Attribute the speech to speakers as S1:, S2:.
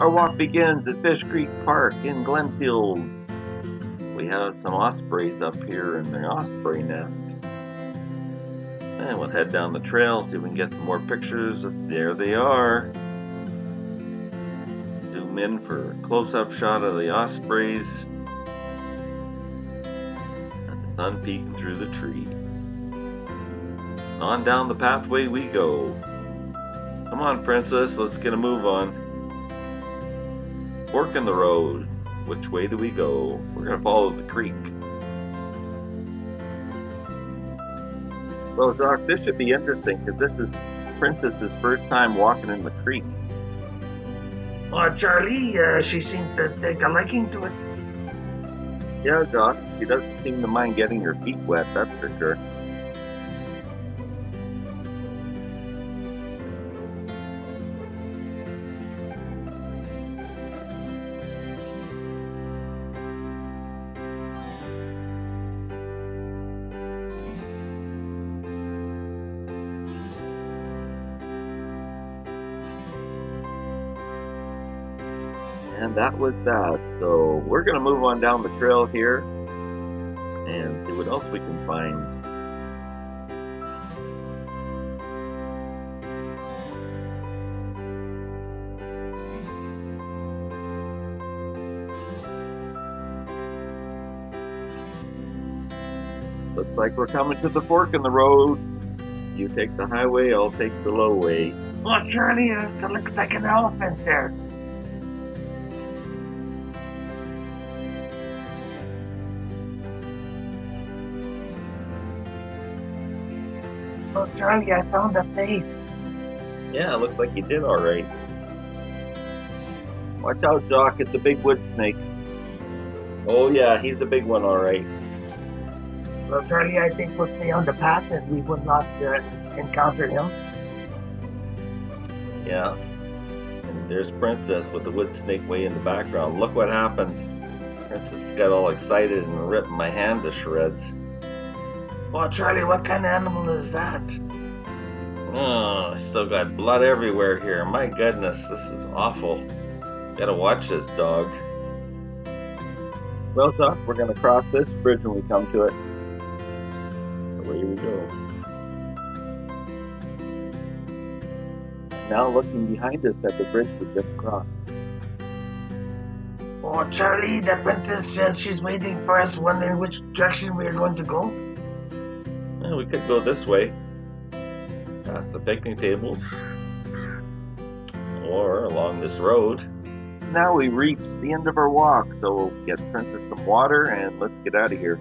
S1: Our walk begins at Fish Creek Park in Glennfield. We have some ospreys up here in the osprey nest. And we'll head down the trail, see if we can get some more pictures. There they are. Zoom in for a close-up shot of the ospreys. And the sun peeking through the tree. On down the pathway we go. Come on, princess, let's get a move on. Fork in the road. Which way do we go? We're gonna follow the creek. Well, Doc, this should be interesting because this is Princess's first time walking in the creek.
S2: Oh, Charlie, uh, she seems to take a liking to it.
S1: Yeah, Doc, she doesn't seem to mind getting her feet wet, that's for sure. And that was that. So we're gonna move on down the trail here and see what else we can find. Looks like we're coming to the fork in the road. You take the highway, I'll take the low way.
S2: Charlie, uh, it looks like an elephant there. Oh, Charlie, I found a face.
S1: Yeah, looks like you did alright. Watch out, Jacques, it's a big wood snake. Oh yeah, he's a big one alright.
S2: Well, Charlie, I think we'll stay on the path and we will not uh, encounter him.
S1: Yeah. And there's Princess with the wood snake way in the background. Look what happened. Princess got all excited and ripped my hand to shreds.
S2: Oh, Charlie, what kind of animal is that?
S1: Oh, I still got blood everywhere here. My goodness, this is awful. Gotta watch this dog. Well, Doc, we're gonna cross this bridge when we come to it. Away we go. Now looking behind us at the bridge we just crossed.
S2: Oh, Charlie, the princess says she's waiting for us, wondering which direction we are going to go.
S1: Well, we could go this way, past the picnic tables, or along this road. Now we reach the end of our walk, so we'll get Princess some water and let's get out of here.